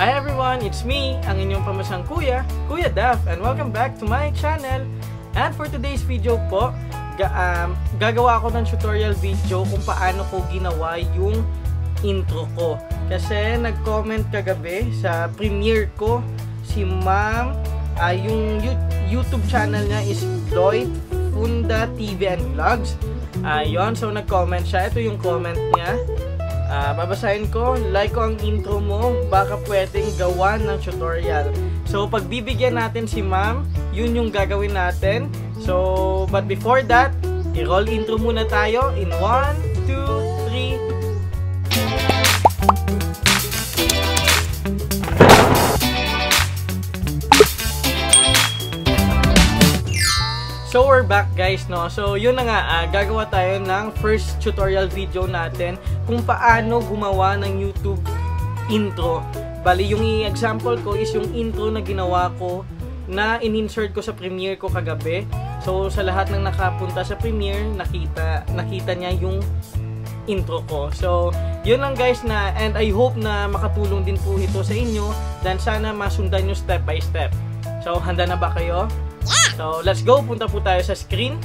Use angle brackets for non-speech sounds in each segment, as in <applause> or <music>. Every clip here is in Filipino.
Hi everyone, it's me, ang inyong pamasang kuya, Kuya Daf, and welcome back to my channel. And for today's video po, ga um, gagawa ako ng tutorial video kung paano ko ginawa yung intro ko. Kasi nag-comment kagabi sa premiere ko si ma'am, uh, yung YouTube channel niya is Lloyd Funda TV and Vlogs. Ayun, uh, so nag-comment siya. Ito yung comment niya. Uh, babasahin ko, like ko ang intro mo, baka pwedeng gawa ng tutorial. So, pagbibigyan natin si ma'am, yun yung gagawin natin. So, but before that, i-roll intro muna tayo in 1, we're back guys no. So yun na nga uh, gagawa tayo ng first tutorial video natin kung paano gumawa ng YouTube intro. Bali yung i-example ko is yung intro na ginawa ko na in-insert ko sa Premiere ko kagabi. So sa lahat ng nakapunta sa Premiere, nakita nakita niya yung intro ko. So, yun lang guys na and I hope na makatulong din po ito sa inyo dan sana masundan nyo step by step. So, handa na ba kayo? So, let's go. Punta po tayo sa screen.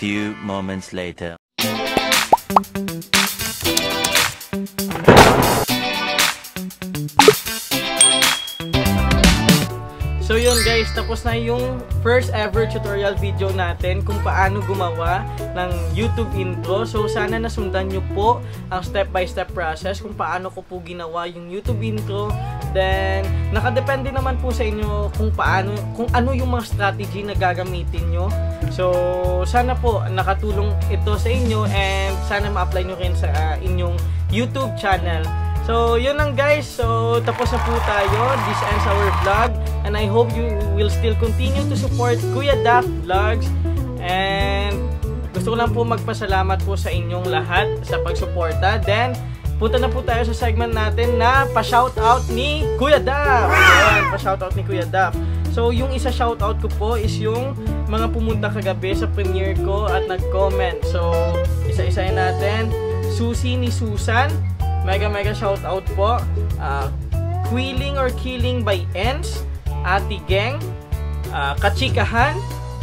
Few moments later. So yun guys, tapos na yung first ever tutorial video natin kung paano gumawa ng YouTube intro. So sana nasundan nyo po ang step by step process kung paano ko po ginawa yung YouTube intro. Then, nakadepende naman po sa inyo kung paano, kung ano yung mga strategy na gagamitin nyo. So, sana po nakatulong ito sa inyo and sana ma-apply nyo rin sa uh, inyong YouTube channel. So, yun lang guys. So, tapos na po tayo. This ends our vlog. And I hope you will still continue to support Kuya Daf Vlogs. And gusto ko lang po magpasalamat po sa inyong lahat sa pagsuporta. Then, punta na po tayo sa segment natin na pa-shoutout ni Kuya Daf. Ayan, pa-shoutout ni Kuya Daf. So, yung isa shoutout ko po is yung mga pumunta kagabi sa premiere ko at nag-comment. So, isa-isayin natin. Susi ni Susan. Mega mega shoutout po. Uh, Quilling or Killing by Ends. Ati Geng. Uh, Kachikahan.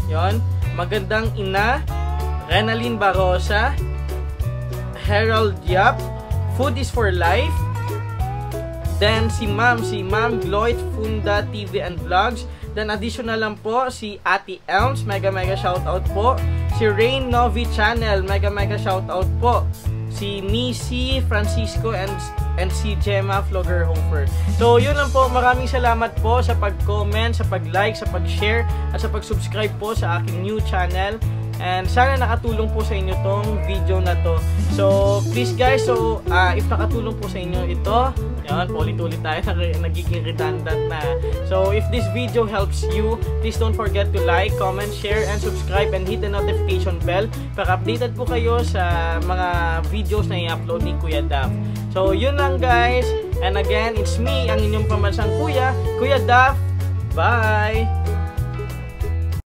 yon Magandang Ina. Renalyn Barosa. Harold Yap. Food is for Life. Then si Ma'am, si Ma'am Gloyd Funda TV and Vlogs. Then additional lang po si Ati Elms, mega mega shoutout po. Si Rain Novi Channel, mega mega shoutout po. Si Nisi Francisco and and si Gemma Floggerhofer. So, yun lang po. Maraming salamat po sa pag-comment, sa pag-like, sa pag-share, at sa pag-subscribe po sa aking new channel. And sana nakatulong po sa inyo tong video na to. So, please guys, so uh, if nakatulong po sa inyo ito, yan, ulit-ulit tayo <laughs> nagiging redundant na. So, if this video helps you, please don't forget to like, comment, share, and subscribe and hit the notification bell para updated po kayo sa mga videos na i-upload ni Kuya Daf. So, yun lang guys. And again, it's me, ang inyong pamansang kuya, Kuya Daf. Bye!